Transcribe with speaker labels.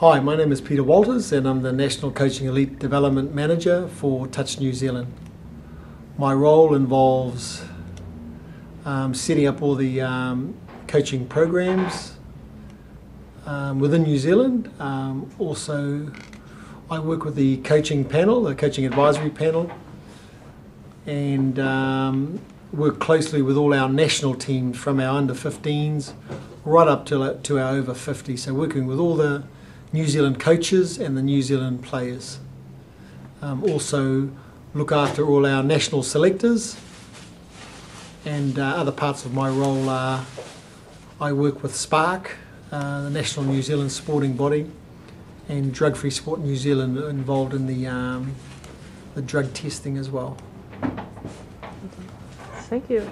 Speaker 1: Hi, my name is Peter Walters and I'm the National Coaching Elite Development Manager for Touch New Zealand. My role involves um, setting up all the um, coaching programs um, within New Zealand. Um, also, I work with the coaching panel, the coaching advisory panel, and um, work closely with all our national teams from our under 15s right up to, to our over 50. So, working with all the New Zealand coaches and the New Zealand players. Um, also, look after all our national selectors, and uh, other parts of my role are I work with SPARC, uh, the National New Zealand sporting body, and Drug Free Sport New Zealand involved in the, um, the drug testing as well.
Speaker 2: Thank you.